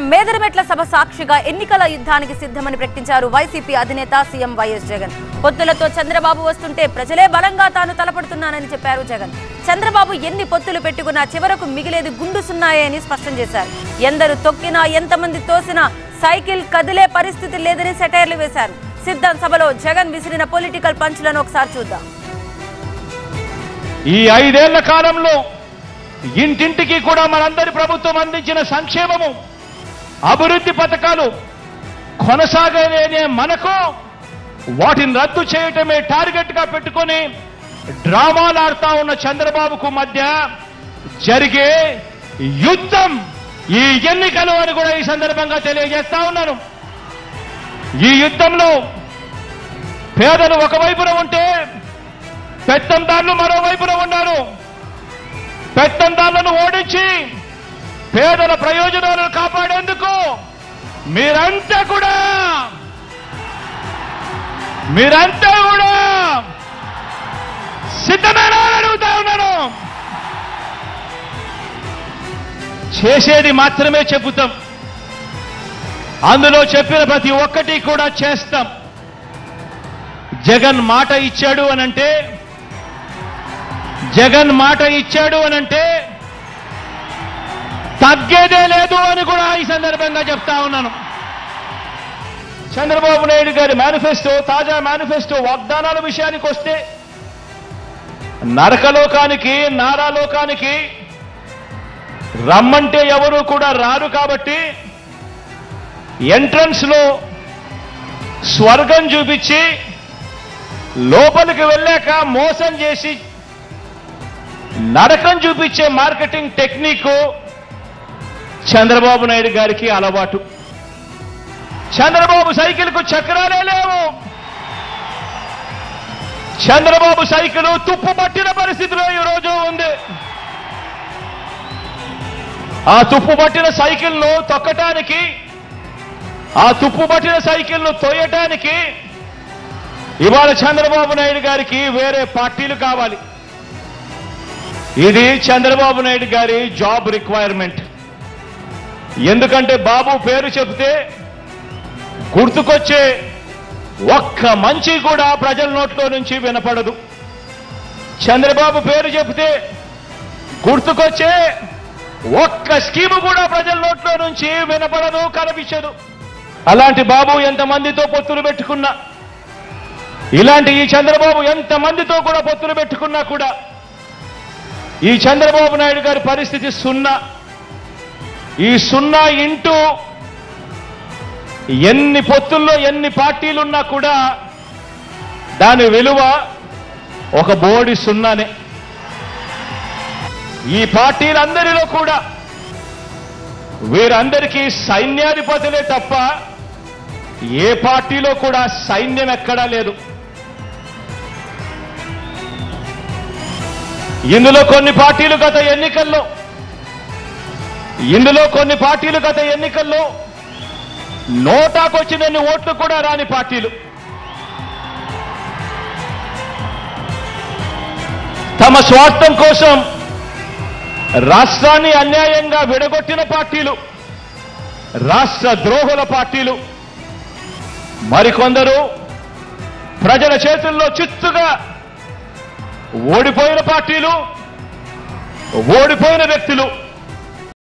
మేదరమెట్ల సభ సాక్షిగా ఎన్నికల యుద్ధానికి సిద్ధమని ప్రకటించారు వైసీపీ అధినేత సీఎం వైఎస్ జగన్. పొత్తులతో చంద్రబాబు వస్తుంటే ప్రజలే బలంగా తాను తలపడుతున్నానని చెప్పారు జగన్. చంద్రబాబు ఎన్ని పొత్తులు పెట్టుకున్నా చివరకు మిగిలేది గుండు సున్నాయే అని స్పష్టం చేశారు. ఎందరు తొక్కినా ఎంతమంది తోసినా సైకిల్ కదిలే పరిస్థితి లేదని సెటైర్లు వేశారు. సిద్ధం సభలో జగన్ విసిరిన పొలిటికల్ పంచులను ఒకసారి చూద్దాం. ఈ ఐదేళ్ళ కాలంలో ఇంటింటికి కూడా మనందరి ప్రభుత్వం అందించిన సంక్షేమము అభివృద్ధి పథకాలు కొనసాగలేనే మనకు వాటిని రద్దు చేయటమే టార్గెట్గా పెట్టుకొని డ్రామాలు ఆడుతా ఉన్న చంద్రబాబుకు మధ్య జరిగే యుద్ధం ఈ ఎన్నికలు అని కూడా ఈ సందర్భంగా తెలియజేస్తా ఉన్నాను. ఈ యుద్ధంలో పేదలు ఒకవైపున ఉంటే పెత్తందారులు మరోవైపున ఉన్నారు. పెత్తందారులను ఓడించి పేదల ప్రయోజనాలను కాపాడి మీరంతా కూడా. మీరంతా కూడా. సిద్ధమేనా అడుగుతా ఉన్నాను. చేసేది మాత్రమే చెబుతాం. అందులో చెప్పిన ప్రతి ఒక్కటి కూడా చేస్తాం. జగన్ మాట ఇచ్చాడు అనంటే జగన్ మాట ఇచ్చాడు అనంటే తగ్గేదే లేదు అని కూడా చెప్తా ఉన్నాను. చంద్రబాబు నాయుడు గారి మేనిఫెస్టో తాజా మేనిఫెస్టో వాగ్దానాల విషయానికి వస్తే నరకలోకానికి నారాలోకానికి రమ్మంటే ఎవరు కూడా రారు కాబట్టి ఎంట్రన్స్లో స్వర్గం చూపించి లోపలికి వెళ్ళాక మోసం చేసి నరకం చూపించే మార్కెటింగ్ టెక్నిక్ చంద్రబాబు నాయుడు గారికి అలవాటు. చంద్రబాబు సైకిల్కు చక్రాలే లేవు. చంద్రబాబు సైకిల్ తుప్పు పట్టిన పరిస్థితిలో ఈ రోజు ఉంది. ఆ తుప్పు పట్టిన సైకిల్ను తొక్కటానికి ఆ తుప్పు పట్టిన సైకిల్ను తోయటానికి ఇవాళ చంద్రబాబు నాయుడు గారికి వేరే పార్టీలు కావాలి. ఇది చంద్రబాబు నాయుడు గారి జాబ్ రిక్వైర్మెంట్. ఎందుకంటే బాబు పేరు చెబితే గుర్తుకొచ్చే ఒక్క మంచి కూడా ప్రజల నోట్లో నుంచి వినపడదు. చంద్రబాబు పేరు చెబితే గుర్తుకొచ్చే ఒక్క స్కీము కూడా ప్రజల నోట్లో నుంచి వినపడదు కనిపించదు. అలాంటి బాబు ఎంతమందితో పొత్తులు పెట్టుకున్నా ఇలాంటి ఈ చంద్రబాబు ఎంతమందితో కూడా పొత్తులు పెట్టుకున్నా కూడా ఈ చంద్రబాబు నాయుడు గారి పరిస్థితి సున్నా. ఈ సున్నా ఇంటూ ఎన్ని పొత్తుల్లో ఎన్ని పార్టీలున్నా కూడా దాని విలువ ఒక బోడి సున్నానే. ఈ పార్టీలందరిలో కూడా వీరందరికీ సైన్యాధిపతులే తప్ప ఏ పార్టీలో కూడా సైన్యం ఎక్కడా లేదు. ఇందులో కొన్ని పార్టీలు గత ఎన్నికల్లో ఇందులో కొన్ని పార్టీలు గత ఎన్నికల్లో నోటాకొచ్చినన్ని ఓట్లు కూడా రాని పార్టీలు. తమ స్వార్థం కోసం రాష్ట్రాన్ని అన్యాయంగా విడగొట్టిన పార్టీలు రాష్ట్ర ద్రోహుల పార్టీలు మరికొందరు ప్రజల చేతుల్లో చిత్తుగా ఓడిపోయిన పార్టీలు ఓడిపోయిన వ్యక్తులు.